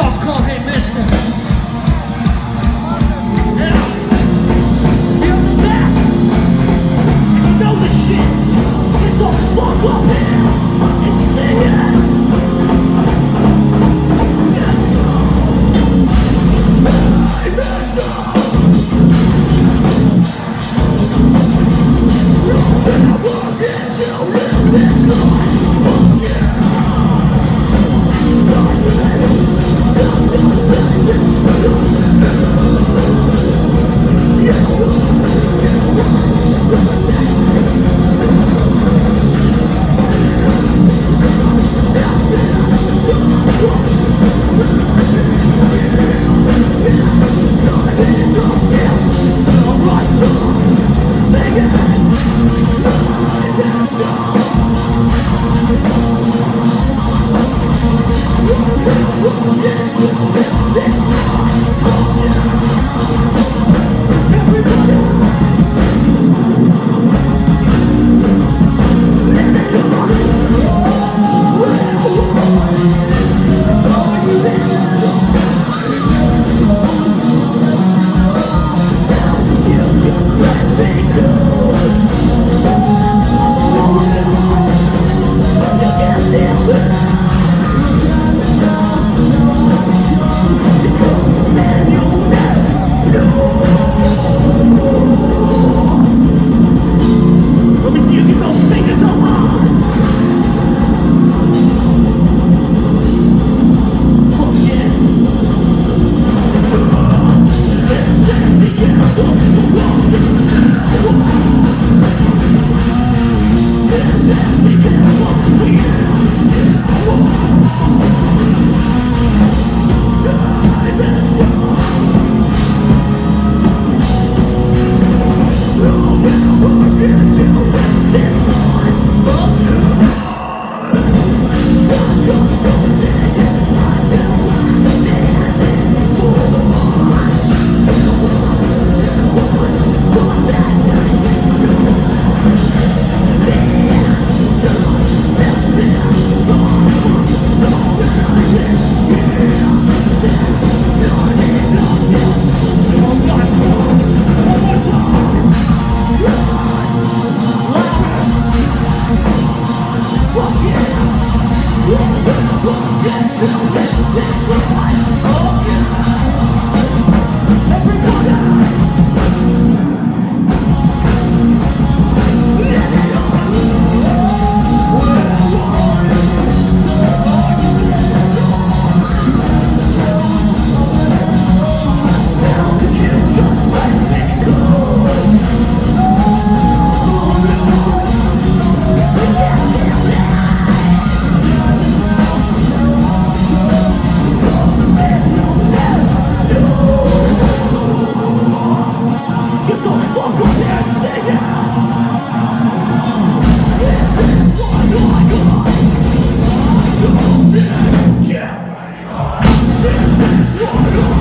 soft call, hey mister. Yeah. Feel Let's go. Go.